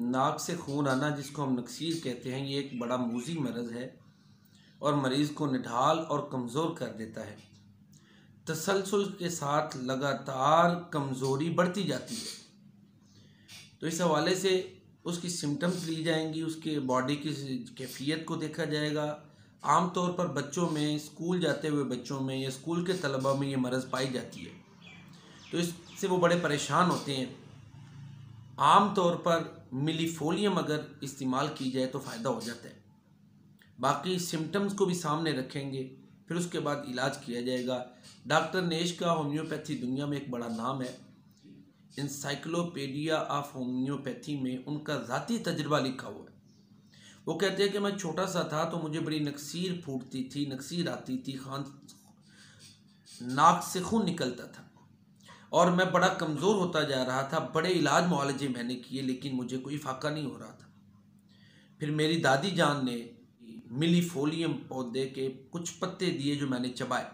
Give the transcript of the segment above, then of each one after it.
नाक से खून आना जिसको हम नक्सीर कहते हैं, ये एक बड़ा मूजी मरज़ है और मरीज़ को निढाल और कमज़ोर कर देता है। तसलसल के साथ लगातार कमज़ोरी बढ़ती जाती है। तो इस हवाले से उसकी सिम्टम्स ली जाएँगी, उसके बॉडी की कैफियत को देखा जाएगा। आम तौर पर बच्चों में, स्कूल जाते हुए बच्चों में या स्कूल के तलबा में ये मरज़ पाई जाती है। तो इससे वो बड़े परेशान होते हैं। आम तौर पर मिलीफोलियम अगर इस्तेमाल की जाए तो फ़ायदा हो जाता है। बाकी सिम्टम्स को भी सामने रखेंगे, फिर उसके बाद इलाज किया जाएगा। डॉक्टर नेश का होम्योपैथी दुनिया में एक बड़ा नाम है। इंसाइक्लोपीडिया ऑफ़ होम्योपैथी में उनका ज़ाती तजर्बा लिखा हुआ है। वो कहते हैं कि मैं छोटा सा था तो मुझे बड़ी नक्सीर फूटती थी, नक्सीर आती थी खान नाक से खून निकलता था। और मैं बड़ा कमज़ोर होता जा रहा था, बड़े इलाज मुआलजे मैंने किए, लेकिन मुझे कोई फाका नहीं हो रहा था। फिर मेरी दादी जान ने मिलीफोलियम पौधे के कुछ पत्ते दिए जो मैंने चबाए।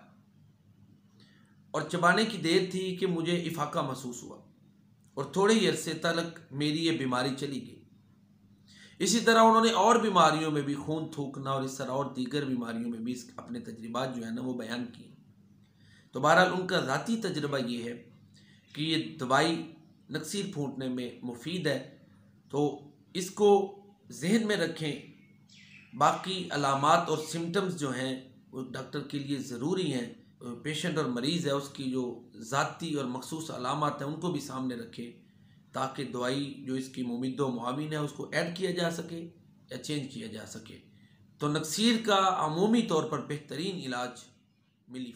और चबाने की देर थी कि मुझे इफाका महसूस हुआ। और थोड़े ही अरसे तक मेरी ये बीमारी चली गई। इसी तरह उन्होंने और बीमारियों में भी खून थूकना और इस तरह और दीगर बीमारियों में भी अपने तजर्बात जो है ना वो बयान किए। तो बहरहाल उनका ज़ाती तजर्बा ये है कि ये दवाई नक्सीर फूटने में मुफीद है तो इसको जहन में रखें। बाकी अलामत और सिम्टम्स जो हैं, वो डॉक्टर के लिए ज़रूरी हैं। पेशेंट और मरीज़ है, उसकी जो ज़ाती और मखसूस अलामत हैं, उनको भी सामने रखें, ताकि दवाई जो इसकी मुमिद मुआविन है, उसको ऐड किया जा सके या चेंज किया जा सके। तो नक्सीर का अमूमी तौर पर बेहतरीन इलाज मिली